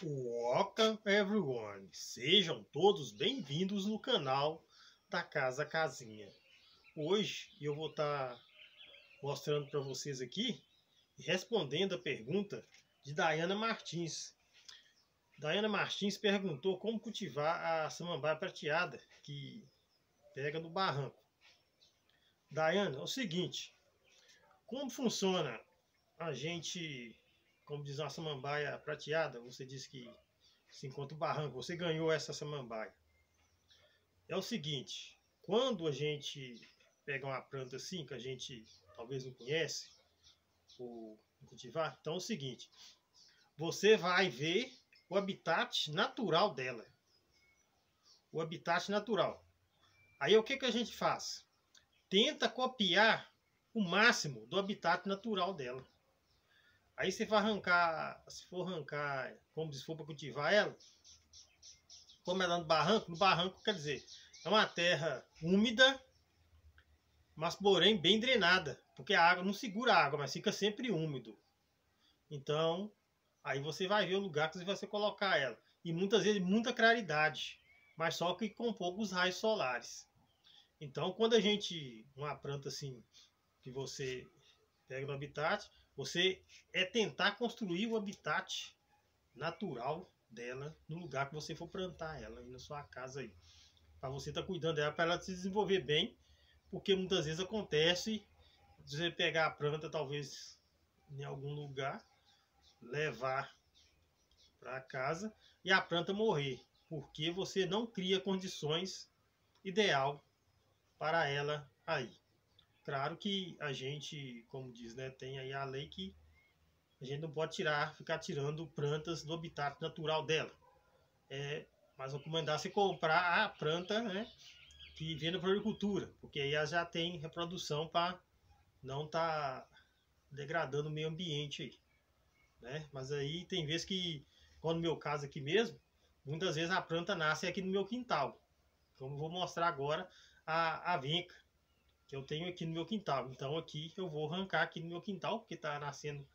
Welcome everyone! Sejam todos bem-vindos no canal da Casa Casinha. Hoje eu vou estar tá mostrando para vocês aqui e respondendo a pergunta de Dayana Martins. Dayana Martins perguntou como cultivar a samambaia prateada que pega no barranco. Dayana, é o seguinte, como funciona a gente como diz uma samambaia prateada, você disse que se encontra o barranco, você ganhou essa samambaia. É o seguinte, quando a gente pega uma planta assim, que a gente talvez não conhece, ou cultivar, então é o seguinte, você vai ver o habitat natural dela. O habitat natural. Aí o que, que a gente faz? Tenta copiar o máximo do habitat natural dela. Aí você vai arrancar, se for arrancar, como se for para cultivar ela, como ela no barranco, no barranco quer dizer, é uma terra úmida, mas porém bem drenada, porque a água não segura a água, mas fica sempre úmido. Então, aí você vai ver o lugar que você vai colocar ela. E muitas vezes muita claridade, mas só que com poucos raios solares. Então, quando a gente, uma planta assim, que você pega no habitat, você é tentar construir o habitat natural dela no lugar que você for plantar ela aí na sua casa aí. Para você estar tá cuidando dela para ela se desenvolver bem, porque muitas vezes acontece você pegar a planta talvez em algum lugar, levar para casa e a planta morrer, porque você não cria condições ideal para ela aí. Claro que a gente, como diz, né, tem aí a lei que a gente não pode tirar, ficar tirando plantas do habitat natural dela. É mais recomendar se comprar a planta, né, que vem da floricultura, porque aí ela já tem reprodução para não estar tá degradando o meio ambiente aí, né? Mas aí tem vezes que, quando no meu caso aqui mesmo, muitas vezes a planta nasce aqui no meu quintal. Como vou mostrar agora a, a vinca que eu tenho aqui no meu quintal. Então aqui eu vou arrancar aqui no meu quintal, porque está nascendo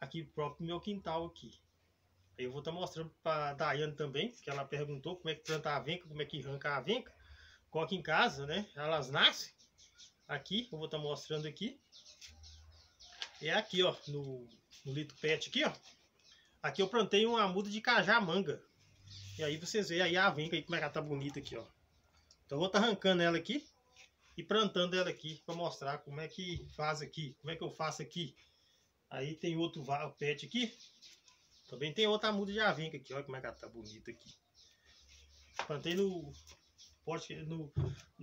aqui próprio no meu quintal aqui. Aí eu vou estar tá mostrando para a Daiane também, que ela perguntou como é que planta a avenca, como é que arranca a avenca. Coloca em casa, né? Elas nascem. Aqui, eu vou estar tá mostrando aqui. É aqui, ó, no, no litro pet aqui, ó. Aqui eu plantei uma muda de cajá-manga. E aí vocês veem aí a avenca aí, como é que ela tá bonita aqui, ó. Então eu vou estar tá arrancando ela aqui e plantando ela aqui para mostrar como é que faz aqui, como é que eu faço aqui. Aí tem outro pet aqui. Também tem outra muda de avenca aqui, olha como é que ela tá bonita aqui. Plantei no pote, no,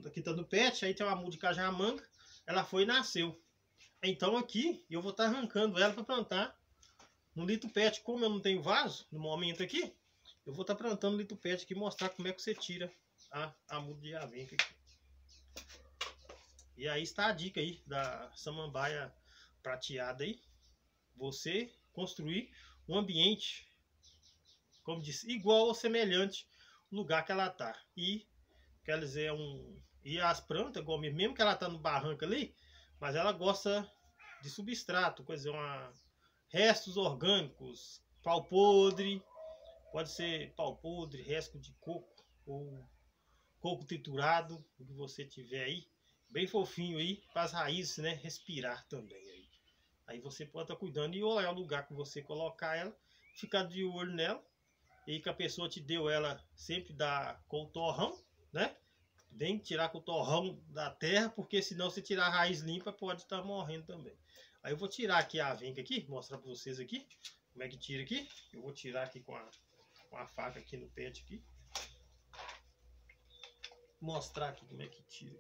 aqui tá no pet, aí tem uma muda de cajamanga, ela foi e nasceu. Então aqui eu vou estar tá arrancando ela para plantar no litro pet. Como eu não tenho vaso no momento aqui, eu vou estar tá plantando no litro pet aqui mostrar como é que você tira a, a muda de avenca aqui. E aí está a dica aí da samambaia prateada aí. Você construir um ambiente, como disse, igual ou semelhante ao lugar que ela está. E quer dizer, um e as plantas, igual mesmo, mesmo que ela está no barranco ali, mas ela gosta de substrato, coisa uma restos orgânicos, pau podre, pode ser pau podre, resto de coco ou coco triturado, o que você tiver aí bem fofinho aí, para as raízes, né, respirar também aí. Aí você pode estar tá cuidando e olhar o lugar que você colocar ela, ficar de olho nela, e que a pessoa te deu ela sempre dá com o torrão, né? Vem tirar com o torrão da terra, porque senão se tirar a raiz limpa pode estar tá morrendo também. Aí eu vou tirar aqui a avenca aqui, mostrar para vocês aqui, como é que tira aqui. Eu vou tirar aqui com a, com a faca aqui no pet aqui. Mostrar aqui como é que tira.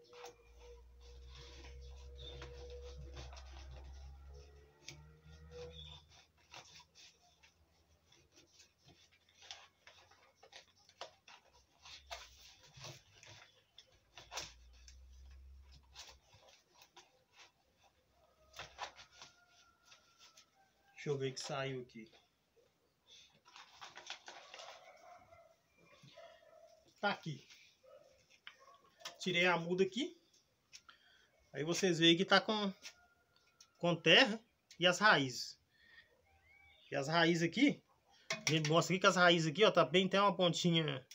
Deixa eu ver que saiu aqui. Tá aqui. Tirei a muda aqui. Aí vocês veem que tá com, com terra e as raízes. E as raízes aqui, A gente mostra aqui que as raízes aqui, ó, tá bem, tem uma pontinha,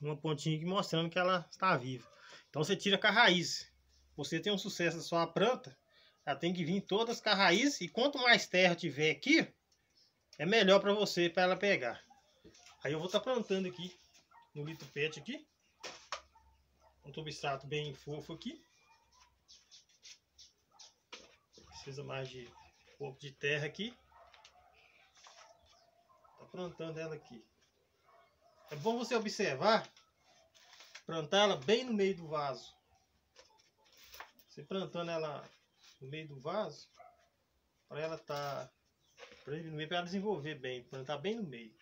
uma pontinha aqui mostrando que ela está viva. Então você tira com a raiz. Você tem um sucesso na sua planta, ela tem que vir todas com a raiz e quanto mais terra tiver aqui, é melhor para você, para ela pegar. Aí eu vou estar tá plantando aqui no litro pet aqui. Um substrato bem fofo aqui. Precisa mais de um pouco de terra aqui. Tá plantando ela aqui. É bom você observar, plantar ela bem no meio do vaso. Você plantando ela no meio do vaso, para ela tá para ela desenvolver bem, plantar bem no meio.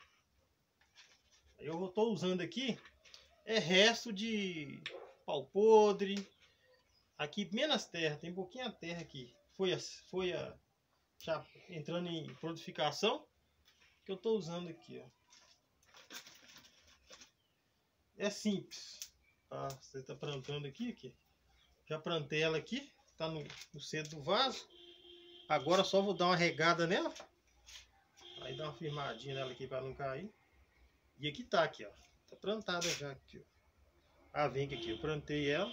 Eu estou usando aqui é resto de pau podre. Aqui menos terra, tem pouquinha terra aqui. Foi a, foi a já entrando em frutificação que eu estou usando aqui, ó. É simples. Tá? Você está plantando aqui, aqui. Já plantei ela aqui, tá no, no centro do vaso. Agora só vou dar uma regada nela. Aí dá uma firmadinha nela aqui para não cair. E aqui tá aqui, ó. Tá plantada já aqui, ó. A venca aqui, eu plantei ela.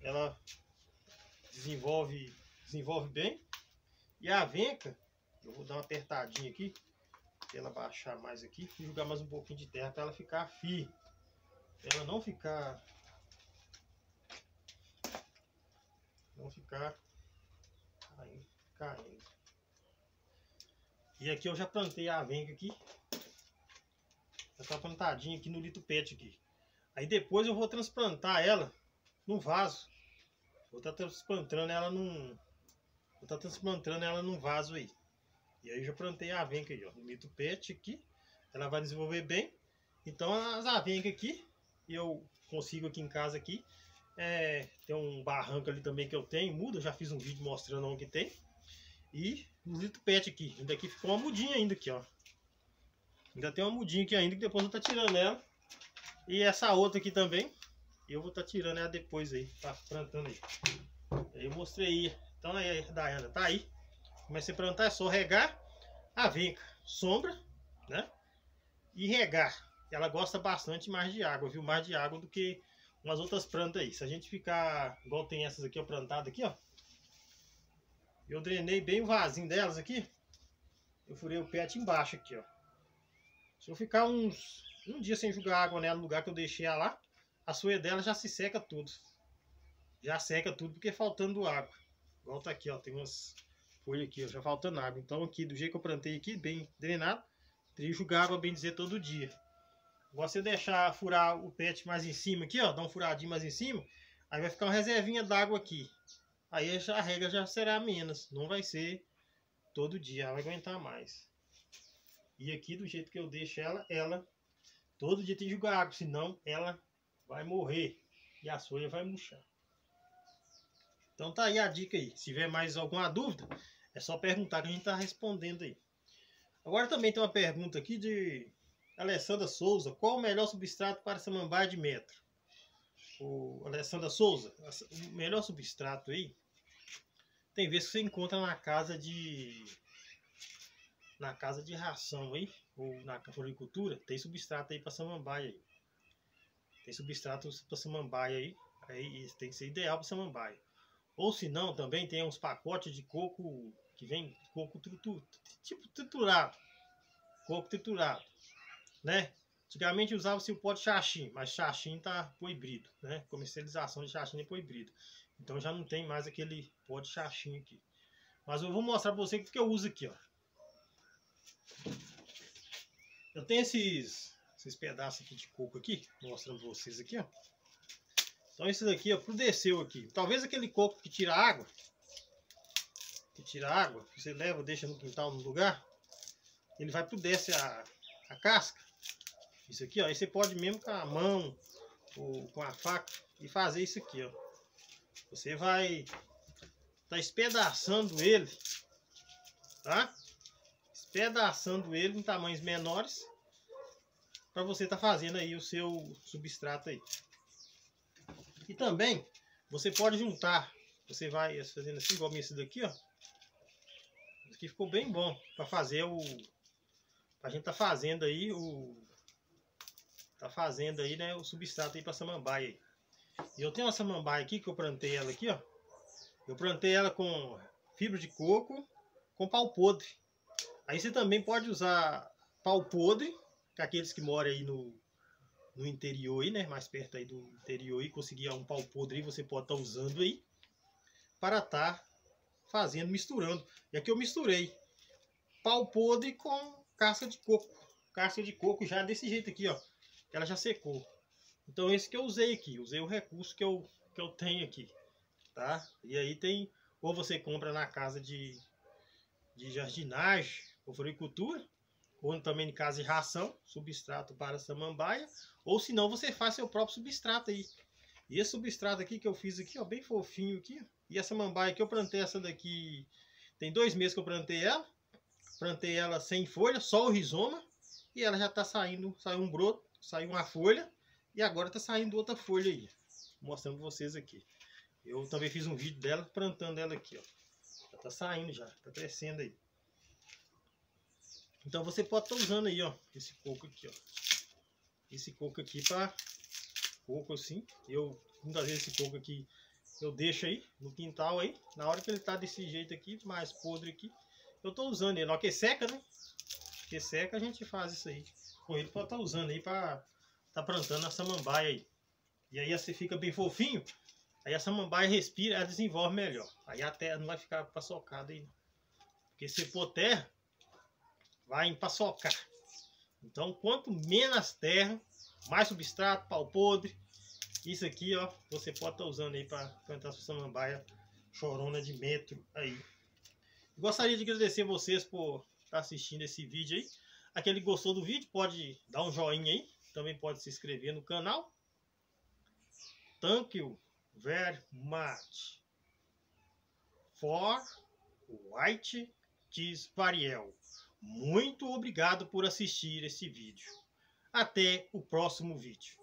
Ela desenvolve, desenvolve bem. E a venca, eu vou dar uma apertadinha aqui. Pra ela baixar mais aqui. E jogar mais um pouquinho de terra para ela ficar firme. Pra ela não ficar... Não ficar caindo. caindo. E aqui eu já plantei a venca aqui. Já tá plantadinha aqui no litro pet aqui. Aí depois eu vou transplantar ela no vaso. Vou estar tá transplantando ela num. Vou estar tá transplantando ela num vaso aí. E aí eu já plantei a avenca aí, ó. No litro pet aqui. Ela vai desenvolver bem. Então as avencas aqui, eu consigo aqui em casa aqui. É, tem um barranco ali também que eu tenho, muda, já fiz um vídeo mostrando onde tem. E no litro pet aqui, ainda aqui ficou uma mudinha ainda aqui, ó. Ainda tem uma mudinha aqui ainda, que depois eu vou tá tirando ela. E essa outra aqui também, eu vou estar tá tirando ela depois aí, tá plantando aí. Eu mostrei aí. Então aí, Dayana tá aí. Comecei a plantar, é só regar a vinca, sombra, né? E regar. Ela gosta bastante mais de água, viu? Mais de água do que umas outras plantas aí. Se a gente ficar igual tem essas aqui, ó, plantadas aqui, ó. Eu drenei bem o vasinho delas aqui. Eu furei o pet embaixo aqui, ó. Se eu ficar uns um dia sem jogar água nela no lugar que eu deixei ela lá, a soia dela já se seca tudo. Já seca tudo porque faltando água. Igual tá aqui, ó, tem umas folhas aqui, ó, já faltando água. Então aqui, do jeito que eu plantei aqui, bem drenado, teria que jogar água, bem dizer, todo dia. Você deixar furar o pet mais em cima aqui, ó, dar um furadinho mais em cima, aí vai ficar uma reservinha d'água aqui. Aí a regra já será menos, não vai ser todo dia, ela vai aguentar mais. E aqui, do jeito que eu deixo ela, ela todo dia tem que jogar água, senão ela vai morrer e a soja vai murchar. Então tá aí a dica aí. Se tiver mais alguma dúvida, é só perguntar que a gente tá respondendo aí. Agora também tem uma pergunta aqui de Alessandra Souza. Qual o melhor substrato para samambaia de metro? O Alessandra Souza, o melhor substrato aí, tem vezes que você encontra na casa de na casa de ração aí, ou na floricultura, tem substrato aí para samambaia aí. Tem substrato para samambaia aí, aí tem que ser ideal para samambaia. Ou se não, também tem uns pacotes de coco que vem coco tritur, tipo triturado. Coco triturado, né? Antigamente usava-se o pó de xaxim, mas xaxim tá proibido, né? Comercialização de xaxim é proibido. Então já não tem mais aquele pó de xaxim aqui. Mas eu vou mostrar para você o que eu uso aqui, ó. Eu tenho esses, esses pedaços aqui de coco aqui, mostrando para vocês aqui, ó. Então esses aqui, ó, desceu aqui. Talvez aquele coco que tira água, que tira água, você leva, deixa no quintal no lugar, ele vai pro desce a, a casca. Isso aqui, ó, aí você pode mesmo com a mão ou com a faca e fazer isso aqui, ó. Você vai tá espedaçando ele, tá? Espedaçando ele em tamanhos menores para você tá fazendo aí o seu substrato aí. E também você pode juntar, você vai fazendo assim, igual esse daqui, ó. Esse aqui ficou bem bom para fazer o, A gente tá fazendo aí o fazendo aí, né, o substrato aí para samambaia. E eu tenho uma samambaia aqui que eu plantei ela aqui, ó. Eu plantei ela com fibra de coco com pau podre. Aí você também pode usar pau podre, que aqueles que moram aí no, no interior aí, né, mais perto aí do interior e conseguir um pau podre aí, você pode estar tá usando aí para estar tá fazendo, misturando. E aqui eu misturei pau podre com casca de coco. Casca de coco já desse jeito aqui, ó. Ela já secou. Então esse que eu usei aqui, usei o recurso que eu, que eu tenho aqui, tá? E aí tem, ou você compra na casa de, de jardinagem ou floricultura, ou também em casa de ração, substrato para samambaia, ou se não você faz seu próprio substrato aí. E esse substrato aqui que eu fiz aqui, ó, bem fofinho aqui, e essa samambaia que eu plantei essa daqui, tem dois meses que eu plantei ela, plantei ela sem folha, só o rizoma, e ela já tá saindo, saiu um broto, saiu uma folha, e agora tá saindo outra folha aí. Mostrando pra vocês aqui. Eu também fiz um vídeo dela plantando ela aqui, ó. Já tá saindo já, tá crescendo aí. Então você pode estar tá usando aí, ó, esse coco aqui, ó. Esse coco aqui para coco assim. Eu muitas vezes esse coco aqui eu deixo aí no quintal aí. Na hora que ele tá desse jeito aqui, mais podre aqui, eu tô usando ele. Hora que seca, né? Que seca a gente faz isso aí. Com ele pode estar tá usando aí para tá plantando a samambaia aí. E aí você fica bem fofinho. Aí a samambaia respira, ela desenvolve melhor. Aí a terra não vai ficar paçocada aí. Porque se for terra, vai empaçocar. Então, quanto menos terra, mais substrato, pau podre. Isso aqui, ó, você pode estar tá usando aí para plantar sua samambaia chorona de metro aí. Gostaria de agradecer vocês por estar tá assistindo esse vídeo aí. Aquele que gostou do vídeo, pode dar um joinha aí também pode se inscrever no canal. Thank you very much for White Cheese Variel. Muito obrigado por assistir esse vídeo. Até o próximo vídeo.